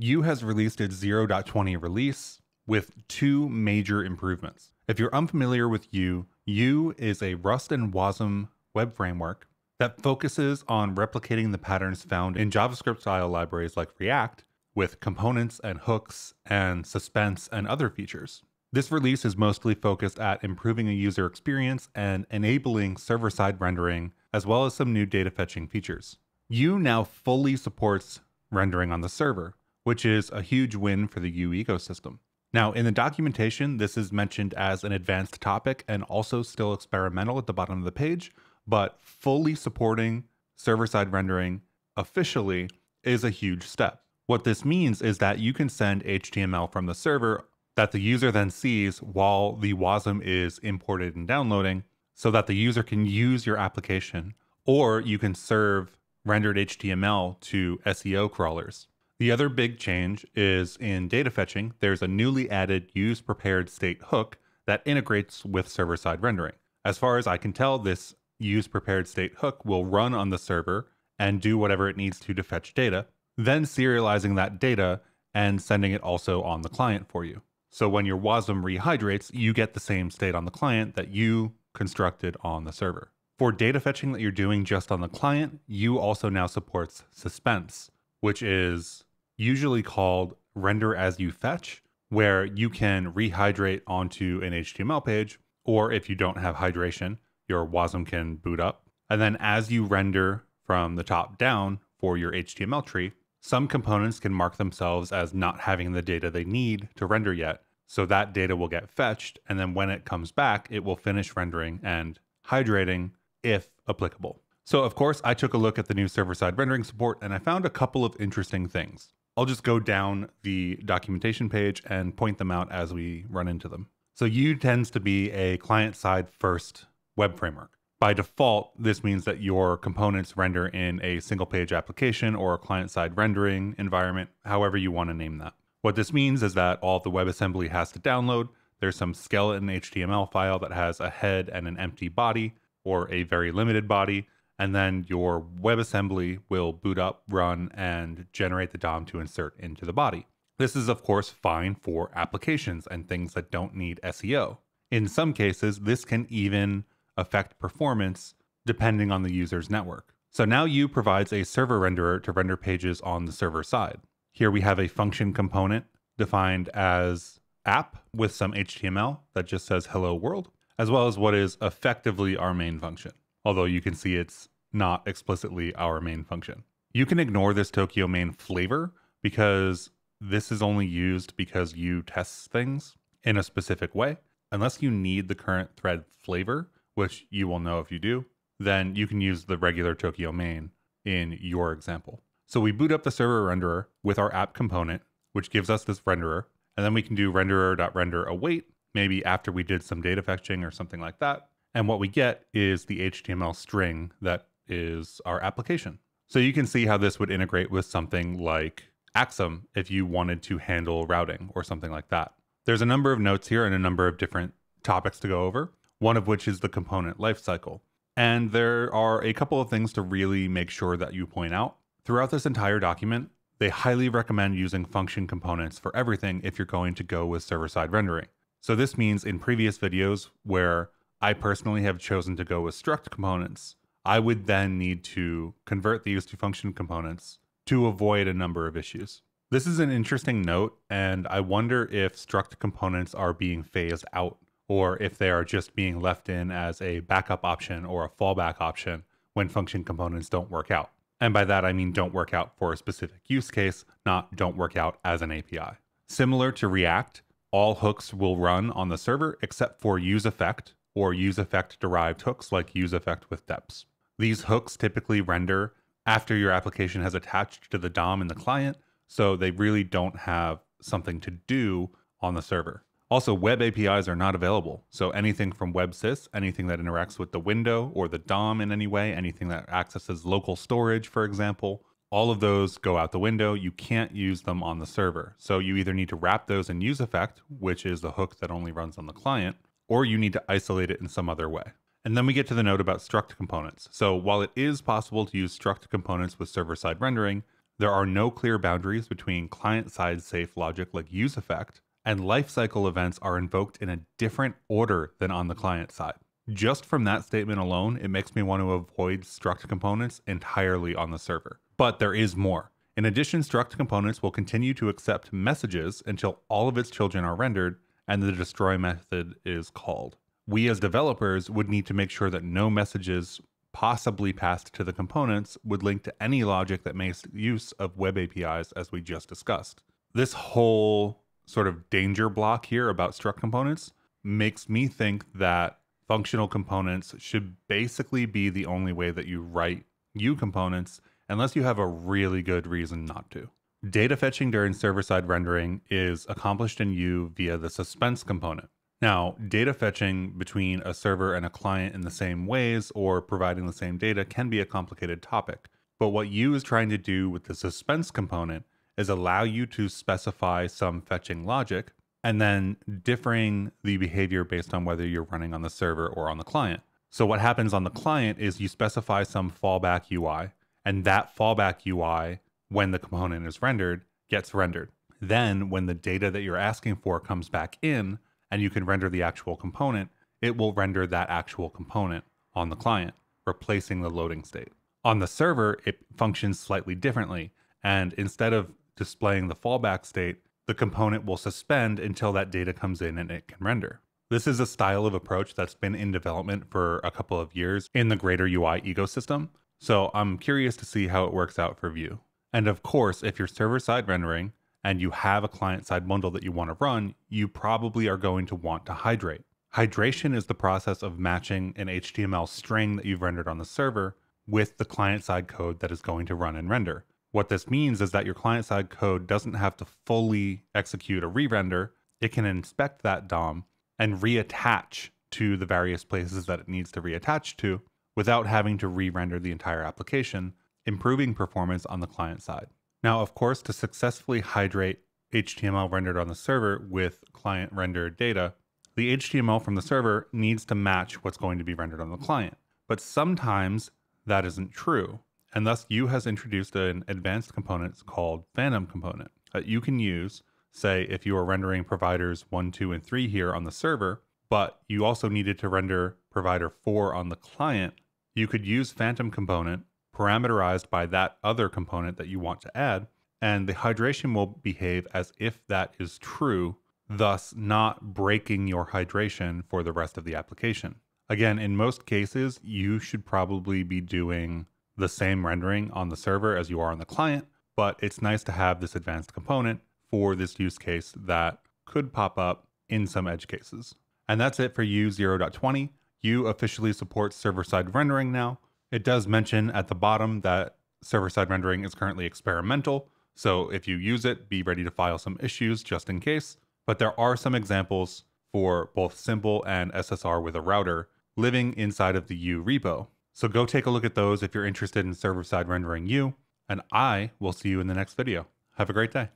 Yew has released its 0.20 release with two major improvements. If you're unfamiliar with Yew, Yew is a Rust and WASM web framework that focuses on replicating the patterns found in JavaScript style libraries like React with components and hooks and suspense and other features. This release is mostly focused at improving a user experience and enabling server side rendering, as well as some new data fetching features. Yew now fully supports rendering on the server, which is a huge win for the Yew ecosystem. Now, in the documentation, this is mentioned as an advanced topic and also still experimental at the bottom of the page, but fully supporting server side rendering officially is a huge step. What this means is that you can send HTML from the server that the user then sees while the WASM is imported and downloading so that the user can use your application, or you can serve rendered HTML to SEO crawlers. The other big change is in data fetching, there's a newly added use prepared state hook that integrates with server side rendering. As far as I can tell, this use prepared state hook will run on the server and do whatever it needs to to fetch data, then serializing that data and sending it also on the client for you. So when your WASM rehydrates, you get the same state on the client that you constructed on the server. For data fetching that you're doing just on the client, Yew also now supports suspense, which is usually called render as you fetch, where you can rehydrate onto an HTML page, or if you don't have hydration, your WASM can boot up. And then as you render from the top down for your HTML tree, some components can mark themselves as not having the data they need to render yet. So that data will get fetched. And then when it comes back, it will finish rendering and hydrating if applicable. So, of course, I took a look at the new server side rendering support and I found a couple of interesting things. I'll just go down the documentation page and point them out as we run into them. So, Yew tends to be a client side first web framework. By default, this means that your components render in a single page application or a client side rendering environment, however you want to name that. What this means is that all the WebAssembly has to download. There's some skeleton HTML file that has a head and an empty body or a very limited body. And then your WebAssembly will boot up, run, and generate the DOM to insert into the body. This is, of course, fine for applications and things that don't need SEO. In some cases, this can even affect performance depending on the user's network. So now Yew provides a server renderer to render pages on the server side. Here we have a function component defined as app with some HTML that just says hello world, as well as what is effectively our main function. Although you can see it's not explicitly our main function. You can ignore this Tokio main flavor because this is only used because Yew tests things in a specific way. Unless you need the current thread flavor, which you will know if you do, then you can use the regular Tokio main in your example. So we boot up the server renderer with our app component, which gives us this renderer, and then we can do renderer.render await, maybe after we did some data fetching or something like that. And what we get is the HTML string that is our application. So you can see how this would integrate with something like Axum if you wanted to handle routing or something like that. There's a number of notes here and a number of different topics to go over one of which is the component lifecycle. And there are a couple of things to really make sure that you point out. Throughout this entire document, they highly recommend using function components for everything if you're going to go with server side rendering. So this means in previous videos where I personally have chosen to go with struct components, I would then need to convert these to function components to avoid a number of issues. This is an interesting note, and I wonder if struct components are being phased out or if they are just being left in as a backup option or a fallback option when function components don't work out. And by that, I mean don't work out for a specific use case, not don't work out as an API. Similar to React, all hooks will run on the server except for useEffect or use effect derived hooks like use effect with deps. These hooks typically render after your application has attached to the DOM in the client, so they really don't have something to do on the server. Also, web APIs are not available. So anything from WebSys, anything that interacts with the window or the DOM in any way, anything that accesses local storage, for example, all of those go out the window. You can't use them on the server. So you either need to wrap those in useEffect, which is the hook that only runs on the client, or you need to isolate it in some other way. And then we get to the note about struct components. So while it is possible to use struct components with server side rendering, There are no clear boundaries between client side safe logic like use effect, and lifecycle events are invoked in a different order than on the client side. Just from that statement alone, it makes me want to avoid struct components entirely on the server. But there is more. In addition, struct components will continue to accept messages until all of its children are rendered and the destroy method is called. We as developers would need to make sure that no messages possibly passed to the components would link to any logic that makes use of web APIs as we just discussed. This whole sort of danger block here about struct components makes me think that functional components should basically be the only way that you write Yew components unless you have a really good reason not to. Data fetching during server side rendering is accomplished in Yew via the suspense component. Now, data fetching between a server and a client in the same ways or providing the same data can be a complicated topic. But what Yew is trying to do with the suspense component is allow you to specify some fetching logic and then differing the behavior based on whether you're running on the server or on the client. So, what happens on the client is you specify some fallback UI, and that fallback UI, when the component is rendered, gets rendered. Then, when the data that you're asking for comes back in and you can render the actual component, it will render that actual component on the client, replacing the loading state. On the server, it functions slightly differently. And instead of displaying the fallback state, the component will suspend until that data comes in and it can render. This is a style of approach that's been in development for a couple of years in the greater UI ecosystem, so I'm curious to see how it works out for Yew. And of course, if you're server side rendering and you have a client side bundle that you want to run, you probably are going to want to hydrate. Hydration is the process of matching an HTML string that you've rendered on the server with the client side code that is going to run and render. What this means is that your client side code doesn't have to fully execute a re render, it can inspect that DOM and reattach to the various places that it needs to reattach to without having to re-render the entire application, improving performance on the client side. Now, of course, to successfully hydrate HTML rendered on the server with client rendered data, the HTML from the server needs to match what's going to be rendered on the client. But sometimes that isn't true. And thus, Yew has introduced an advanced component called Phantom component that you can use, say, if you are rendering providers one, two, and three here on the server, but you also needed to render provider four on the client you could use Phantom component parameterized by that other component that you want to add, and the hydration will behave as if that is true, thus not breaking your hydration for the rest of the application. Again, in most cases, you should probably be doing the same rendering on the server as you are on the client, but it's nice to have this advanced component for this use case that could pop up in some edge cases. And that's it for Yew 0.20. Yew officially supports server side rendering now. It does mention at the bottom that server side rendering is currently experimental, so if you use it, be ready to file some issues just in case. But there are some examples for both simple and SSR with a router living inside of the Yew repo. So go take a look at those if you're interested in server side rendering Yew, and I will see you in the next video. Have a great day.